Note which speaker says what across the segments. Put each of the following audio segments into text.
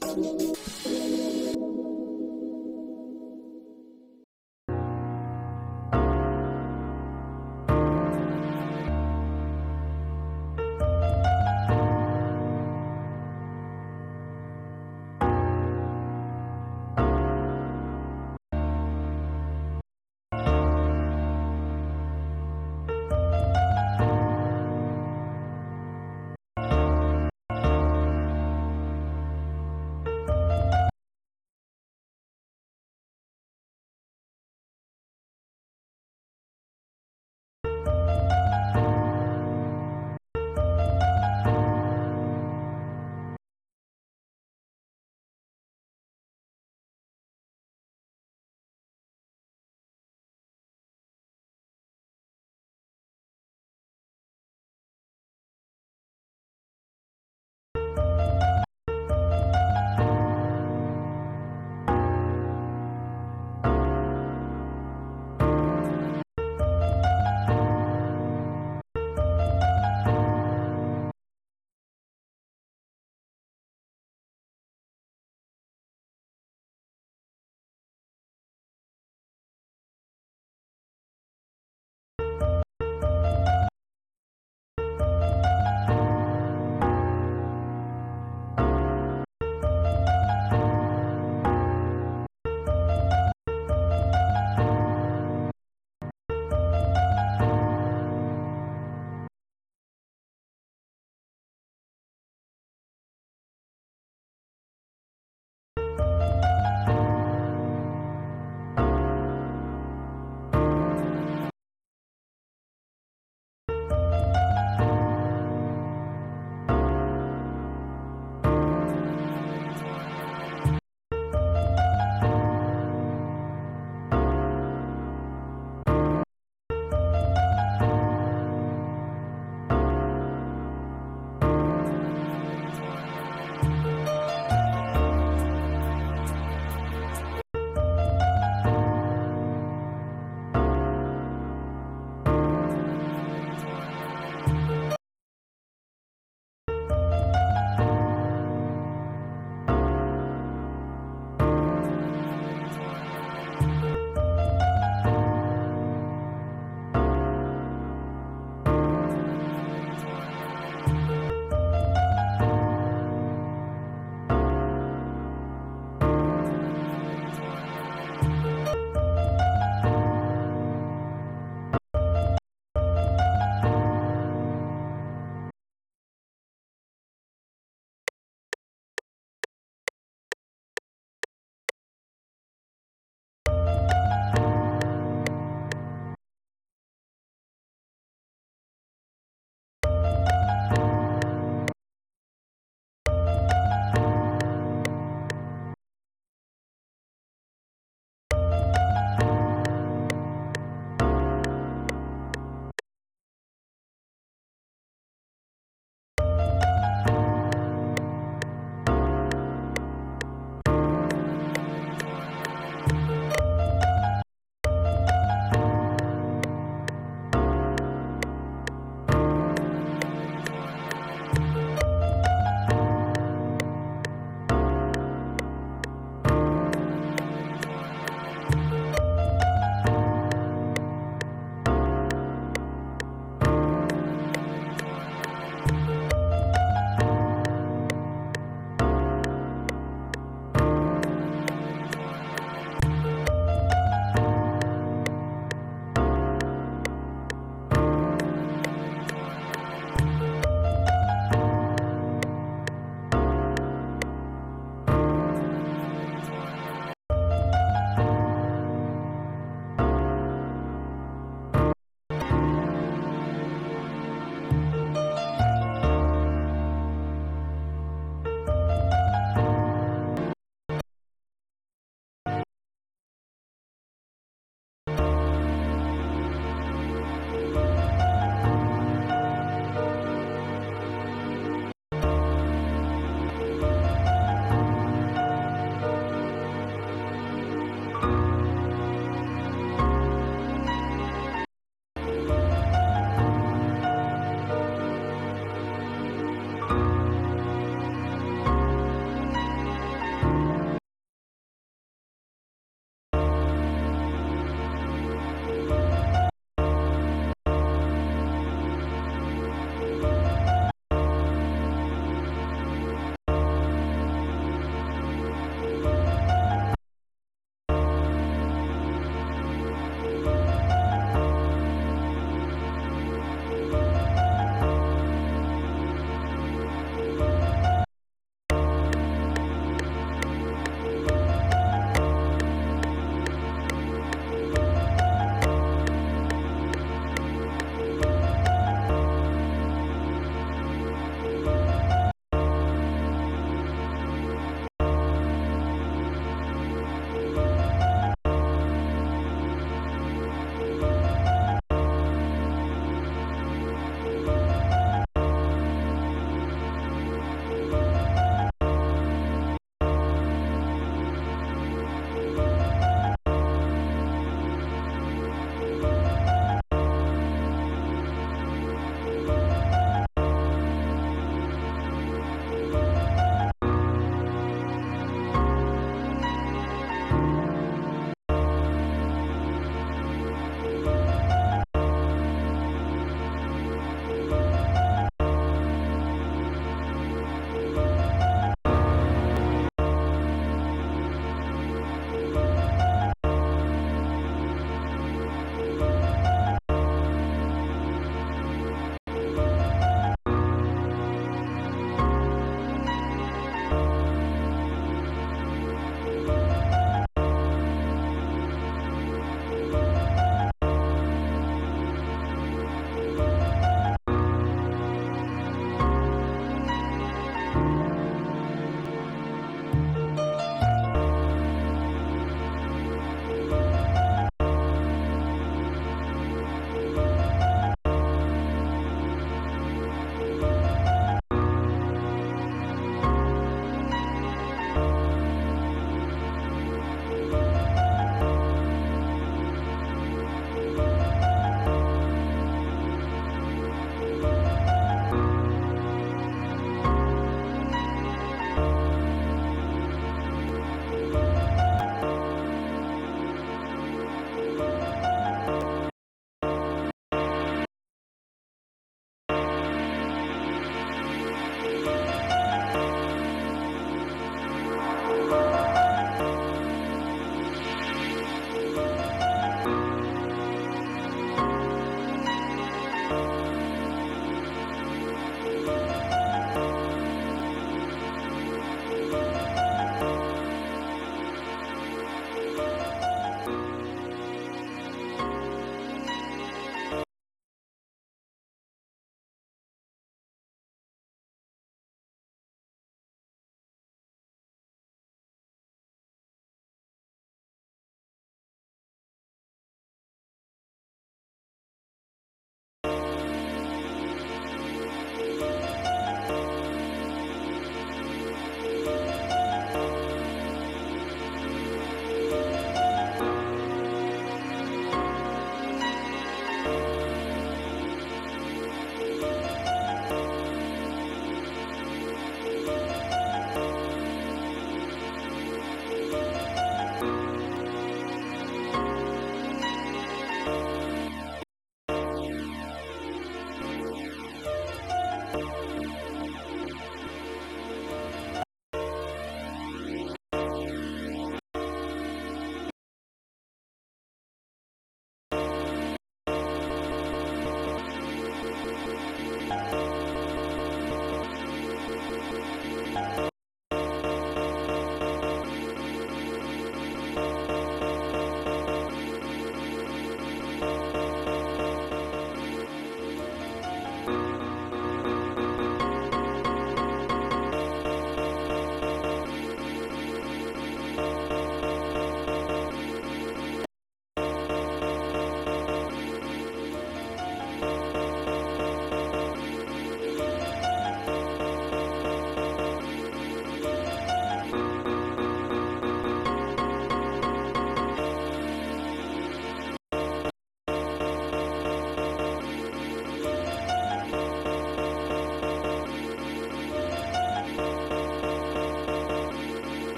Speaker 1: Thank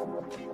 Speaker 1: Thank you.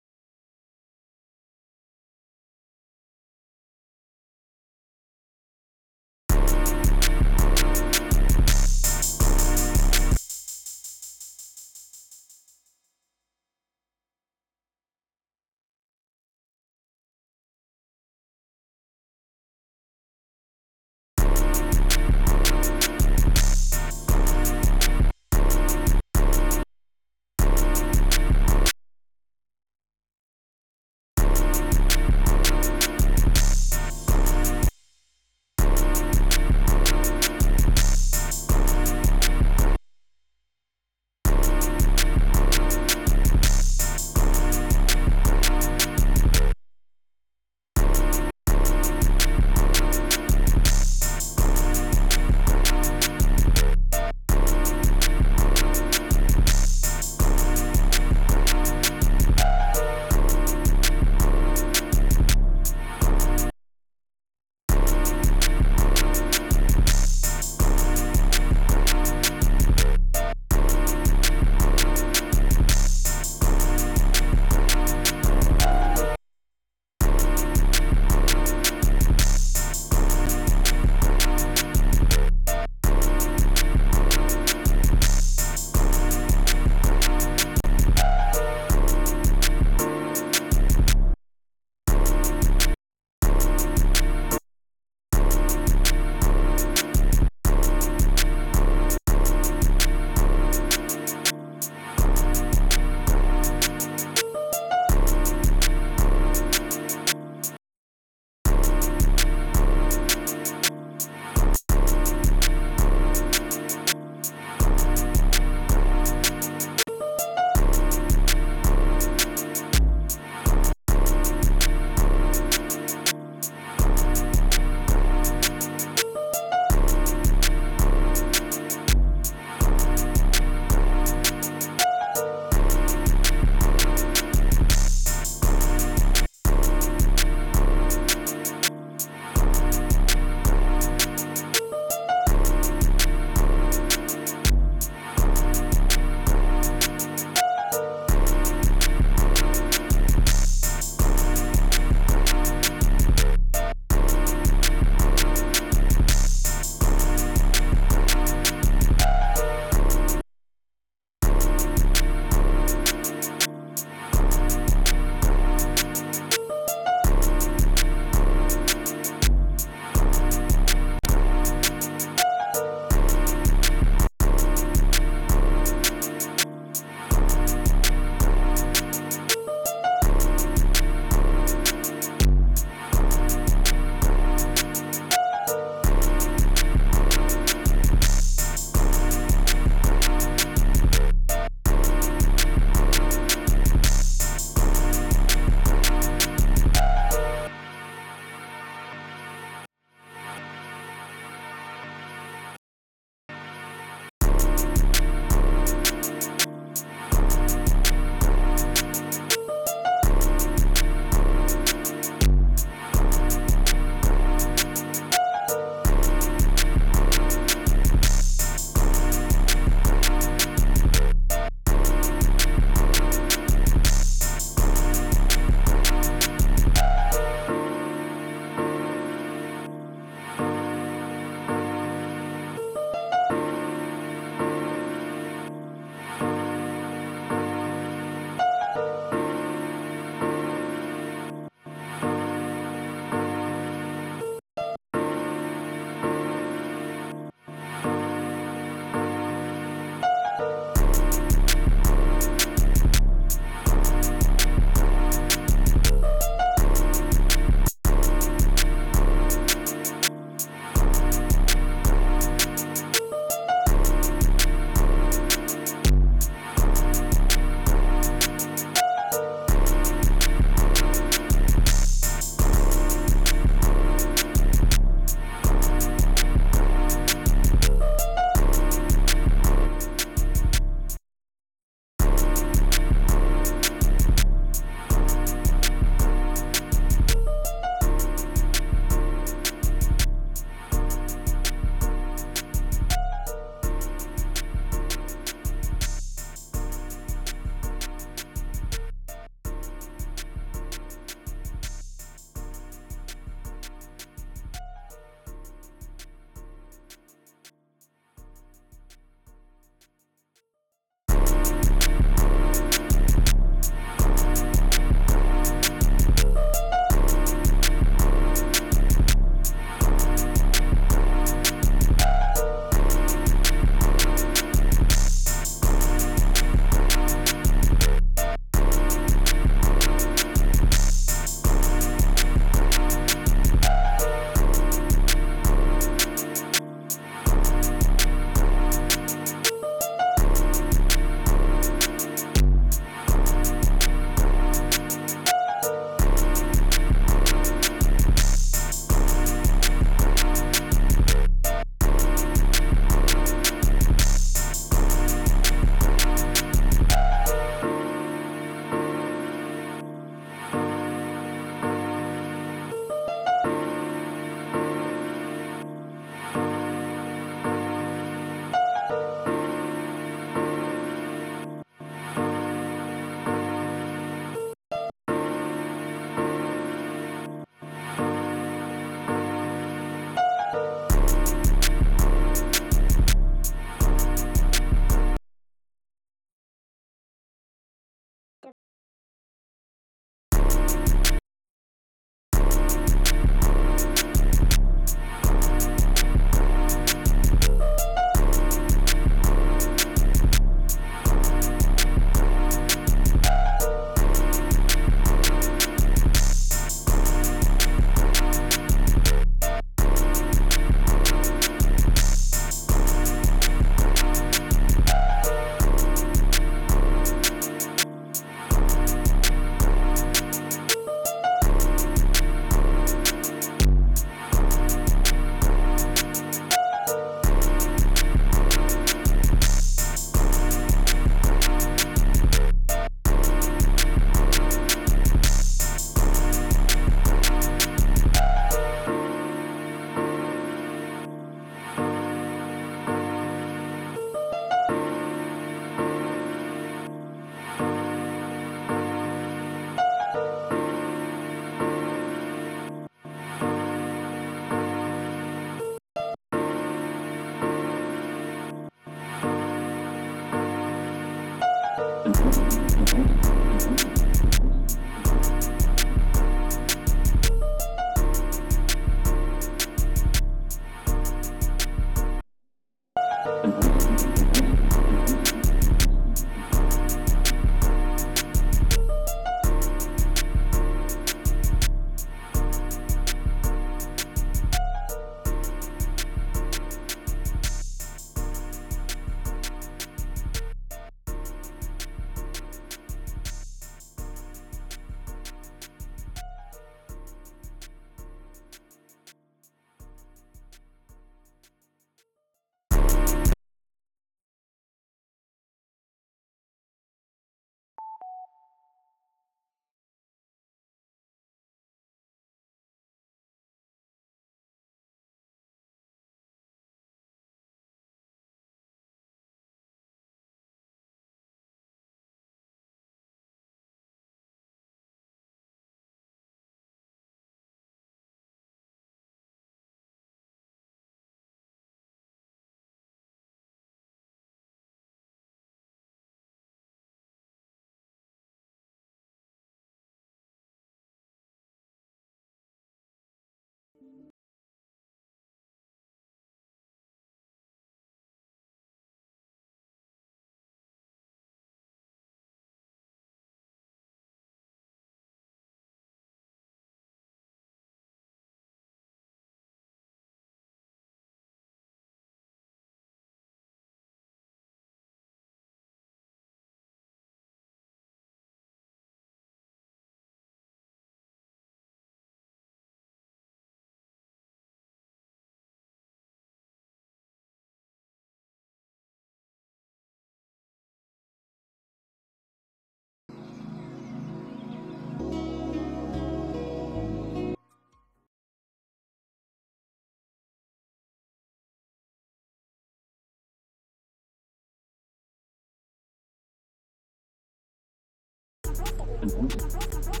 Speaker 2: den